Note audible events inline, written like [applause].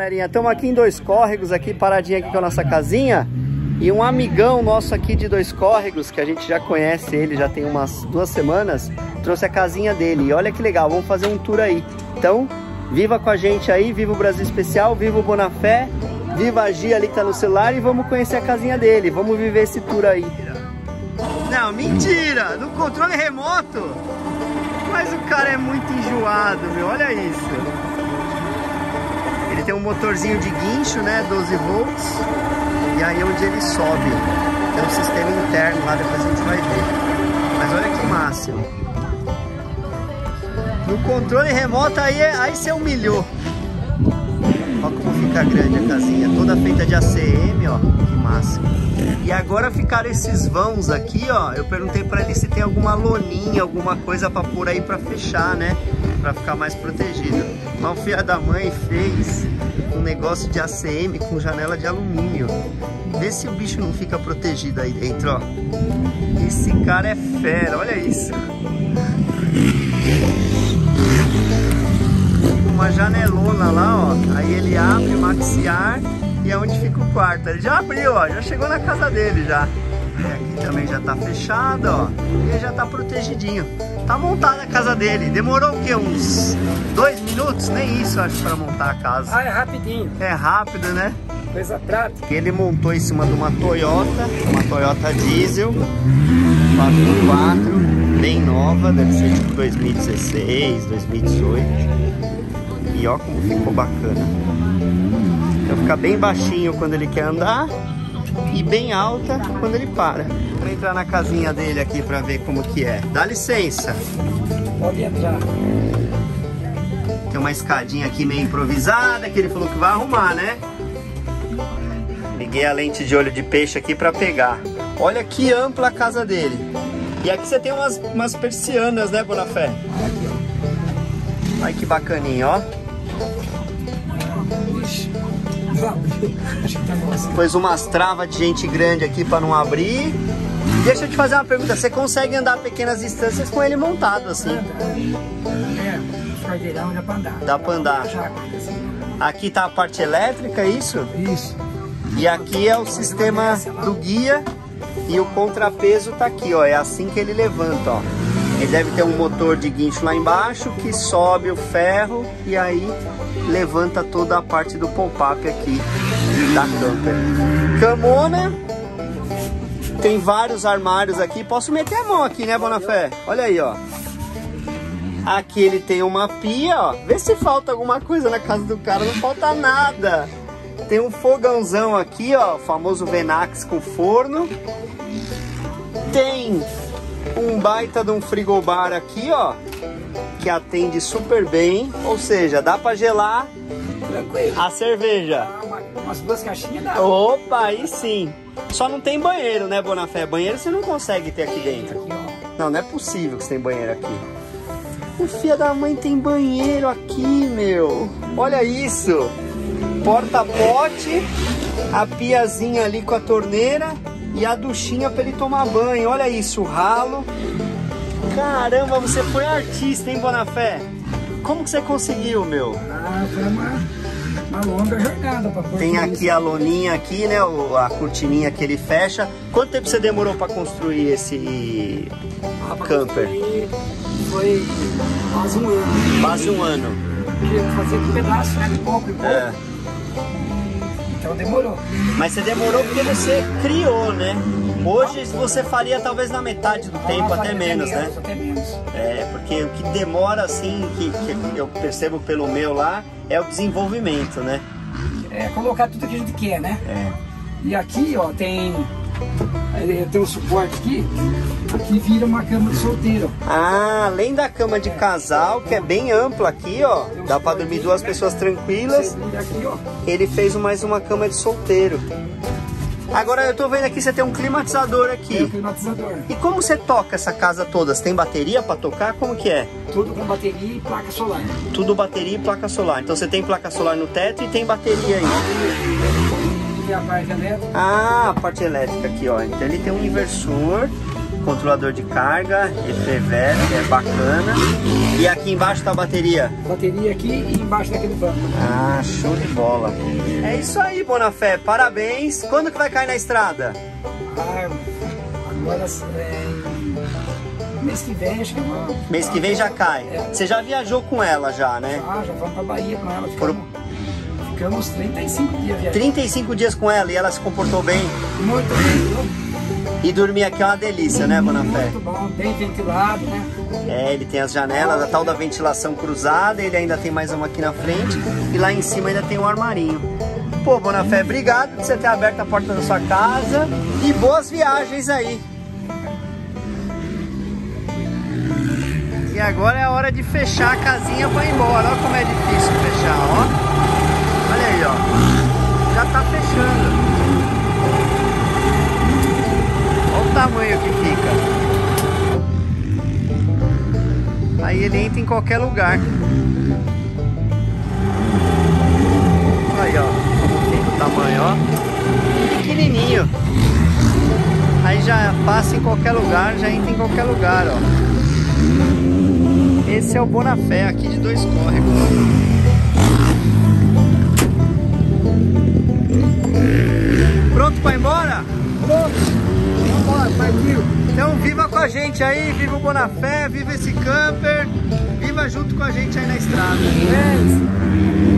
galerinha, estamos aqui em Dois Córregos, aqui paradinha aqui com a nossa casinha. E um amigão nosso aqui de Dois Córregos, que a gente já conhece ele, já tem umas duas semanas Trouxe a casinha dele. E olha que legal, vamos fazer um tour aí. Então, viva com a gente aí, viva o Brasil Especial, viva o Bonafé Viva a Gia ali que tá no celular e vamos conhecer a casinha dele. Vamos viver esse tour aí. Não, mentira! No controle remoto! Mas o cara é muito enjoado, meu, olha isso tem um motorzinho de guincho, né, 12 volts. E aí onde ele sobe, tem um sistema interno lá, depois a gente vai ver. Mas olha que máximo. No controle remoto aí, aí você humilhou. Olha como fica grande a casinha, toda feita de ACM, ó, que máximo. E agora ficaram esses vãos aqui, ó, eu perguntei pra ele se tem alguma loninha, alguma coisa pra pôr aí pra fechar, né? Pra ficar mais protegido. Mas o filho da mãe fez um negócio de ACM com janela de alumínio. Vê se o bicho não fica protegido aí dentro, ó. Esse cara é fera, olha isso. Uma janelona lá, ó. Aí ele abre o maxiar e é onde fica o quarto. Ele já abriu, ó. Já chegou na casa dele já. Aqui também já tá fechado, ó. E já tá protegidinho. Tá montada a casa dele. Demorou o quê? Uns dois minutos? Nem isso, acho, pra montar a casa. Ah, é rapidinho. É rápido, né? Coisa prática. Ele montou em cima de uma Toyota, uma Toyota Diesel 4x4, bem nova, deve ser tipo 2016, 2018. E ó como ficou bacana. Então fica bem baixinho quando ele quer andar e bem alta quando ele para. Vou entrar na casinha dele aqui para ver como que é. Dá licença. Pode entrar. Tem uma escadinha aqui meio improvisada que ele falou que vai arrumar, né? Liguei a lente de olho de peixe aqui para pegar. Olha que ampla a casa dele. E aqui você tem umas, umas persianas, né, Bonafé? Olha que bacaninha, ó. [laughs] Pôs umas travas de gente grande aqui para não abrir. Deixa eu te fazer uma pergunta, você consegue andar pequenas distâncias com ele montado assim? É, carteirão dá pra andar. Dá pra andar. Aqui tá a parte elétrica, é isso? Isso. E aqui é o sistema do guia e o contrapeso tá aqui, ó. É assim que ele levanta, ó. Ele deve ter um motor de guincho lá embaixo que sobe o ferro e aí levanta toda a parte do pop-up aqui da camper. Camona. Tem vários armários aqui. Posso meter a mão aqui, né, Bonafé? Olha aí, ó. Aqui ele tem uma pia, ó. Vê se falta alguma coisa na casa do cara. Não falta nada. Tem um fogãozão aqui, ó. O famoso Venax com forno. Tem um baita de um frigobar aqui, ó. Que atende super bem. Ou seja, dá pra gelar Tranquilo. a cerveja. Ah, uma- umas duas caixinhas dá. Opa, aí sim. Só não tem banheiro, né, Bonafé? Banheiro você não consegue ter aqui dentro. Não, não é possível que você tem banheiro aqui. O filho da mãe tem banheiro aqui, meu. Olha isso. Porta-pote, a piazinha ali com a torneira e a duchinha para ele tomar banho. Olha isso, o ralo. Caramba, você foi artista, hein, Bonafé? Como que você conseguiu, meu? Ah, foi uma, uma longa jornada pra pôr Tem aqui isso. a loninha aqui, né? A cortininha que ele fecha. Quanto tempo você demorou para construir esse Ah, camper? construir Foi quase um ano. quase um ano? Porque fazia com pedaço, né? De pouco em pouco. É. Então demorou. Mas você demorou porque você criou, né? Hoje você faria talvez na metade do tempo, Ah, até faria menos, né? Até menos. É, porque o que demora assim, que, que eu percebo pelo meu lá, é o desenvolvimento, né? É colocar tudo que a gente quer, né? É. E aqui, ó, tem. Aí Tem um suporte aqui. Aqui vira uma cama de solteiro. Ah, além da cama de casal, que é bem ampla aqui, ó. Dá pra dormir duas pessoas tranquilas. Aqui. Ele fez mais uma cama de solteiro. Agora eu tô vendo aqui, você tem um climatizador Tem o aqui. climatizador. E como você toca essa casa toda? Você tem bateria pra tocar? Como que é? Tudo com bateria e placa solar. Tudo bateria e placa solar. Então você tem placa solar no teto e tem bateria aí. É a parte elétrica. Ah, a parte elétrica aqui, ó. Então ele tem um inversor controlador de carga, EPVER, que é bacana. E aqui embaixo tá a bateria? Bateria aqui e embaixo daquele banco. Ah, show de bola. É isso aí, Bonafé. Parabéns. Quando que vai cair na estrada? Ah, agora é, mês que vem, acho que uma... Mês que vem já cai. É. Você já viajou com ela já, né? Ah, já vamos pra Bahia com ela. Ficamos, ficamos 35 dias viajando. 35 dias com ela e ela se comportou bem. Muito bem? E dormir aqui é uma delícia, né, Bonafé? Muito bom, bem ventilado, né? É, ele tem as janelas, a tal da ventilação cruzada, ele ainda tem mais uma aqui na frente e lá em cima ainda tem um armarinho. Pô, Bonafé, obrigado por você ter aberto a porta da sua casa e boas viagens aí. E agora é a hora de fechar a casinha para ir embora. Olha como é difícil fechar, ó. Aí, ó. Já tá fechando. Olha o tamanho que fica. Aí ele entra em qualquer lugar. Aí, ó, fica o tamanho, ó. Pequenininho. Aí já passa em qualquer lugar, já entra em qualquer lugar, ó. Esse é o Bonafé aqui de dois córregos. Pronto para ir embora? Pronto, vamos embora, partiu. Então viva com a gente aí, viva o Bonafé, viva esse camper, viva junto com a gente aí na estrada. É.